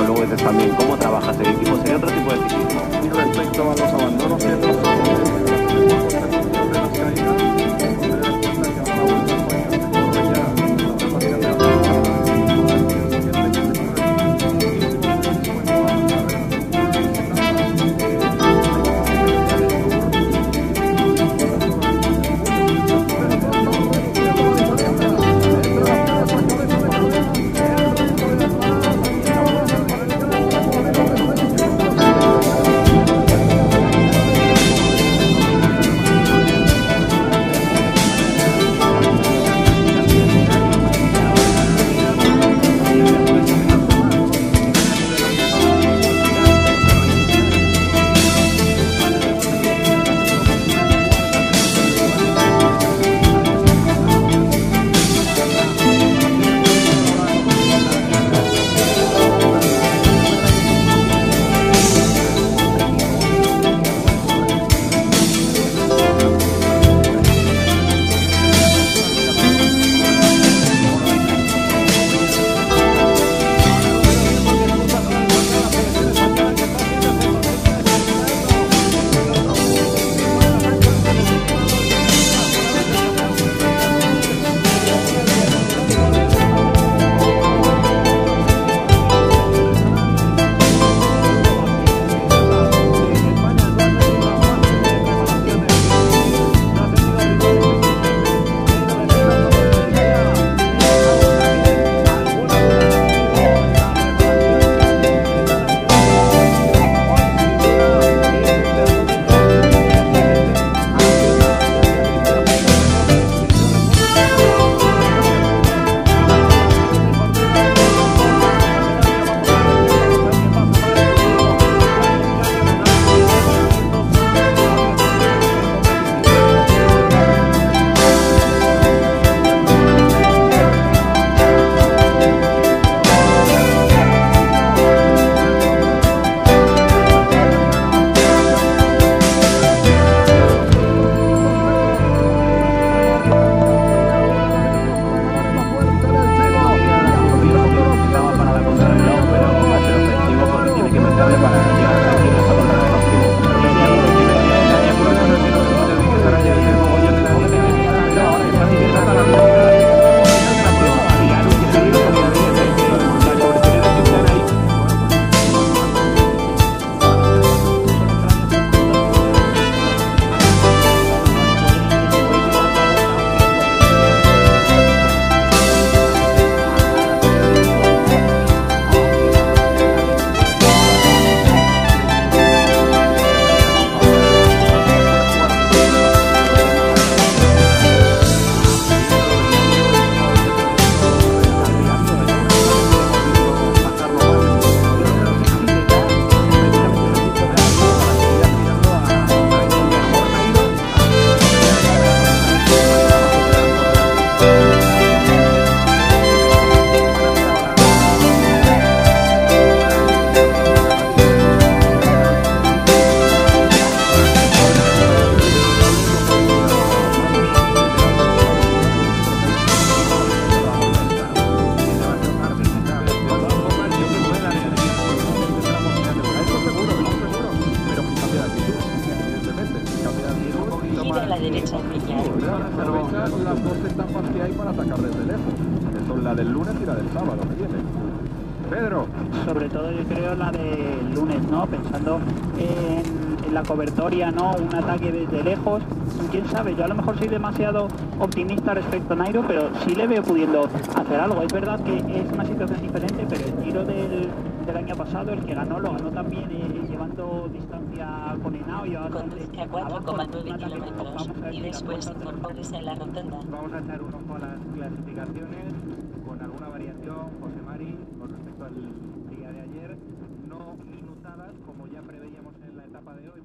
luego dices también cómo trabajas en equipo, sería otro tipo de ciclismo. Y respecto a los abandonos que Sobre todo yo creo la del lunes, ¿no? Pensando en, en la cobertoria, ¿no? Un ataque desde lejos. Quién sabe, yo a lo mejor soy demasiado optimista respecto a Nairo, pero sí le veo pudiendo hacer algo. Es verdad que es una situación diferente, pero el giro del, del año pasado, el que ganó, lo ganó también eh, llevando distancia con Henao. llevando Conduce a abajo, 4,9 un ataque lejos. kilómetros a y después incorpórese en la rotonda. Vamos a echar un ojo a las clasificaciones José Mari con respecto al día de ayer, no minutadas como ya preveíamos en la etapa de hoy,